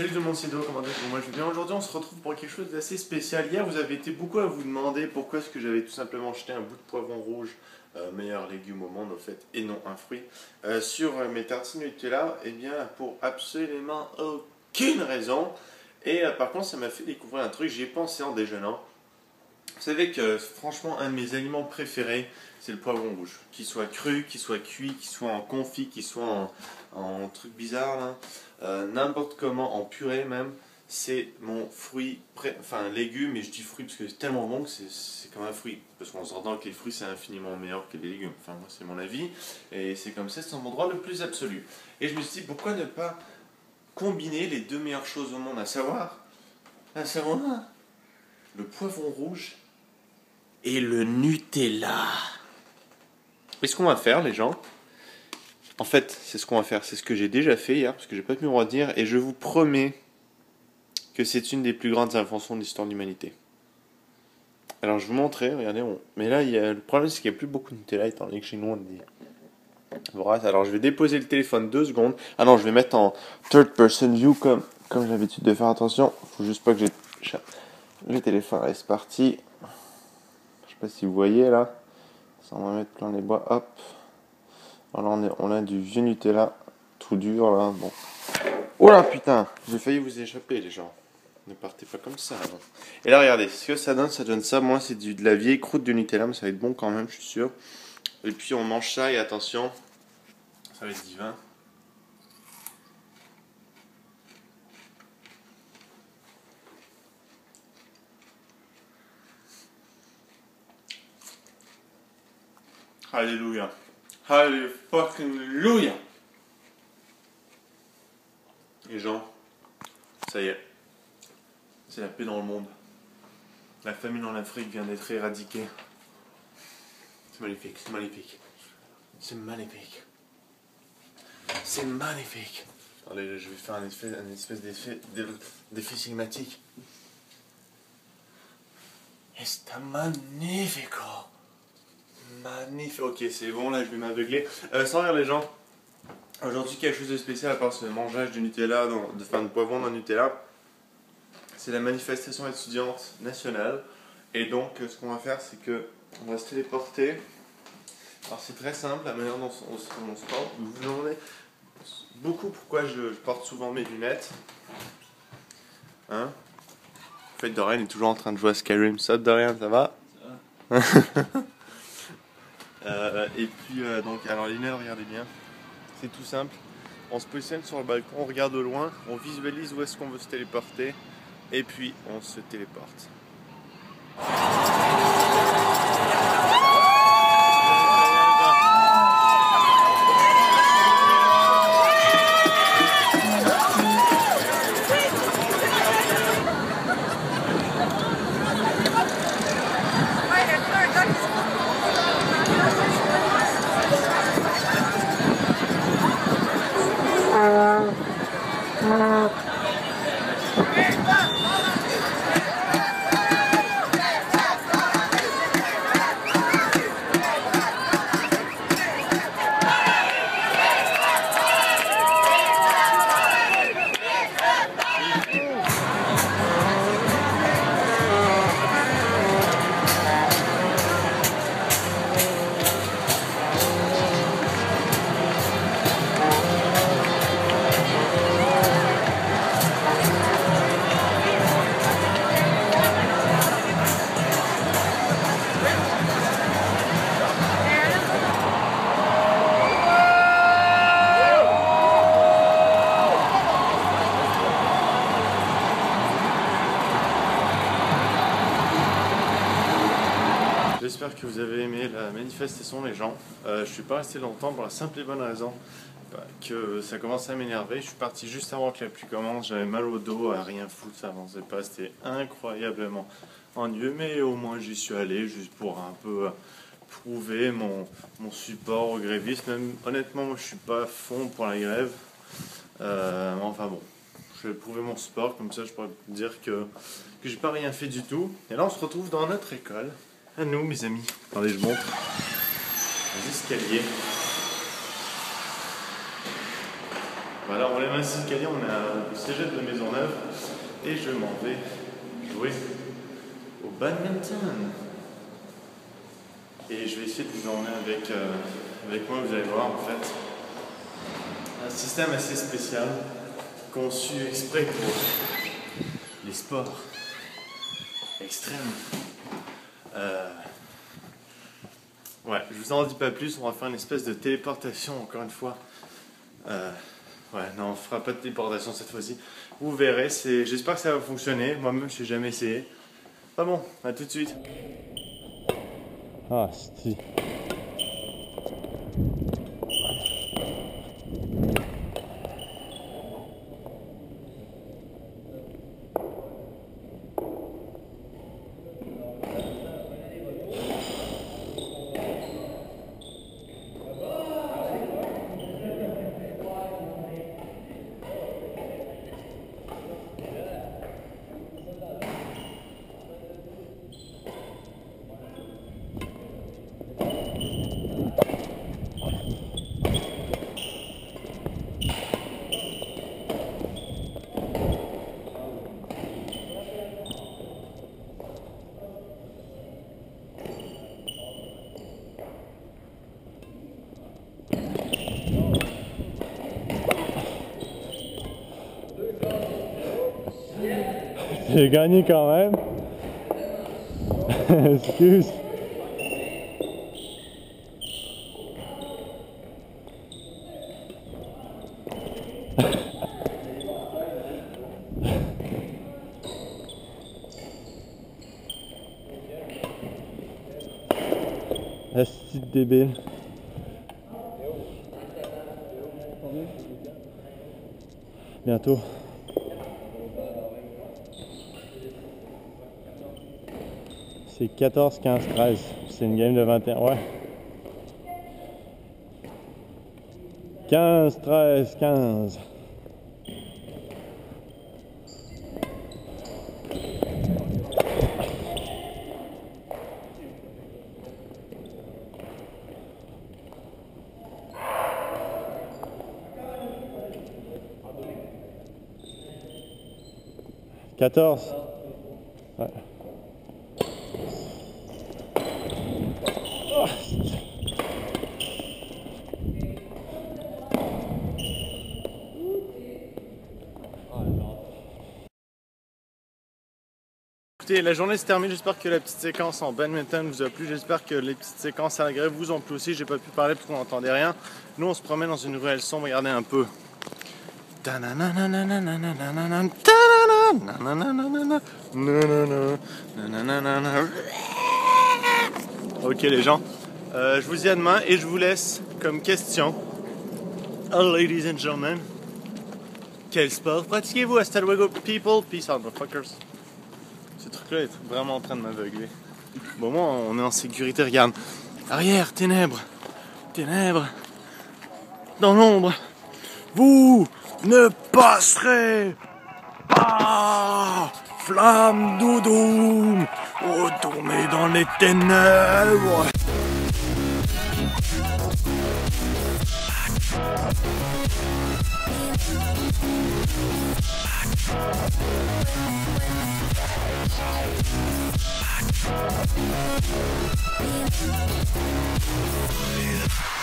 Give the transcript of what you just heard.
Salut tout le monde, c'est Do, comment allez-vous Moi je bien. Aujourd'hui, on se retrouve pour quelque chose d'assez spécial. Hier, vous avez été beaucoup à vous demander pourquoi est-ce que j'avais tout simplement jeté un bout de poivron rouge, euh, meilleur légume au monde, au fait, et non un fruit, euh, sur euh, mes tartines Nutella. Eh bien, pour absolument aucune raison. Et par contre, ça m'a fait découvrir un truc, j'y ai pensé en déjeunant. Vous savez que franchement, un de mes aliments préférés, c'est le poivron rouge. Qu'il soit cru, qu'il soit cuit, qu'il soit en confit, qu'il soit en, en truc bizarre. Euh, n'importe comment, en purée même. C'est mon fruit, enfin légume, et je dis fruit parce que c'est tellement bon que c'est- c'est comme un fruit. Parce qu'on s'entend que les fruits c'est infiniment meilleur que les légumes. Enfin, moi c'est mon avis, et c'est comme ça, c'est mon droit le plus absolu. Et je me suis dit, pourquoi ne pas combiner les deux meilleures choses au monde, à savoir, à savoir, le poivron rouge et le Nutella. Et ce qu'on va faire, les gens, en fait, c'est ce qu'on va faire. C'est ce que j'ai déjà fait hier, parce que j'ai pas pu me redire, et je vous promets que c'est une des plus grandes inventions de l'histoire de l'humanité. Alors, je vous montrer, regardez, mais là, il y a... le problème, c'est qu'il n'y a plus beaucoup de Nutella, étant donné que chez nous, on est voraces. Alors, je vais déposer le téléphone deux secondes. Ah non, je vais mettre en third person view, comme, comme j'ai l'habitude de faire. Attention, faut juste pas que j'ai le téléphone. Allez, c'est parti. Sais pas si vous voyez là. Ça, on va mettre plein les bois. Hop. Alors on, a du vieux Nutella, tout dur là. Bon. Oh là putain, j'ai failli vous échapper les gens. Ne partez pas comme ça. Et là regardez, ce que ça donne, ça donne ça. Moi c'est de la vieille croûte de Nutella, mais ça va être bon quand même, je suis sûr. Et puis on mange ça et attention, ça va être divin. Alléluia. Alléluia. Les gens, ça y est. C'est la paix dans le monde. La famine en Afrique vient d'être éradiquée. C'est magnifique, c'est magnifique. C'est magnifique. C'est magnifique. Attendez, je vais faire un espèce, d'effet, d'effet cinématique. C'est magnifico? Magnifique. Ok, c'est bon, là je vais m'aveugler. Euh, sans rire les gens, aujourd'hui quelque chose de spécial à part ce mangeage de Nutella, dans, de, enfin de poivron dans Nutella. C'est la manifestation étudiante nationale. Et donc ce qu'on va faire c'est que on va se téléporter. Alors c'est très simple, la manière dont on, se- on se porte. Vous vous demandez beaucoup pourquoi je, je porte souvent mes lunettes. Hein? En fait Dorian est toujours en train de jouer à Skyrim. Ça Dorian, ça va Euh, et puis, euh, donc, alors les lunettes, regardez bien. C'est tout simple. On se positionne sur le balcon, on regarde au loin, on visualise où est-ce qu'on veut se téléporter, et puis on se téléporte. Aimé la manifestation, les gens. Euh, je suis pas resté longtemps pour la simple et bonne raison que ça commence à m'énerver. Je suis parti juste avant que la pluie commence. J'avais mal au dos, à rien foutre, ça avançait pas. C'était incroyablement ennuyeux, mais au moins j'y suis allé juste pour un peu euh, prouver mon, support aux grévistes. Même honnêtement, moi je suis pas fond pour la grève. Euh, enfin bon, je vais prouver mon support, comme ça je pourrais dire que, que j'ai pas rien fait du tout. Et là on se retrouve dans notre école. À nous, mes amis. Attendez, je montre. Les escaliers. Voilà, on lève un escalier, on est au cégep de Maisonneuve et je m'en vais jouer au badminton. Et je vais essayer de vous emmener avec, euh, avec moi, vous allez voir en fait. Un système assez spécial, conçu exprès pour les sports extrêmes. Euh, ouais, je vous en dis pas plus, on va faire une espèce de téléportation encore une fois. Euh, ouais, non, on fera pas de téléportation cette fois-ci. Vous verrez, j'espère que ça va fonctionner. Moi-même, je n'ai jamais essayé. Pas bon, à tout de suite. Ah, J'ai gagné quand même. Excuse. Asti débile. Bientôt. C'est 14, 15, 13. C'est une game de 21. Ouais. 15, 13, 15. Quatorze. Ouais. La journée se termine. J'espère que la petite séquence en badminton vous a plu. J'espère que les petites séquences à la grève vous ont plu aussi. J'ai pas pu parler parce qu'on n'entendait rien. Nous, on se promène dans une ruelle sombre. Regardez un peu. Ok les gens, je vous dis à demain et je vous laisse comme question. Oh, ladies and gentlemen, quel sport pratiquez-vous Hasta luego people, peace out motherfuckers. Ce truc-là est vraiment en train de m'aveugler. Bon moi on est en sécurité, regarde. Arrière, ténèbres, ténèbres, dans l'ombre. Vous ne passerez pas Flamme doudoum Retournez dans les ténèbres Yeah.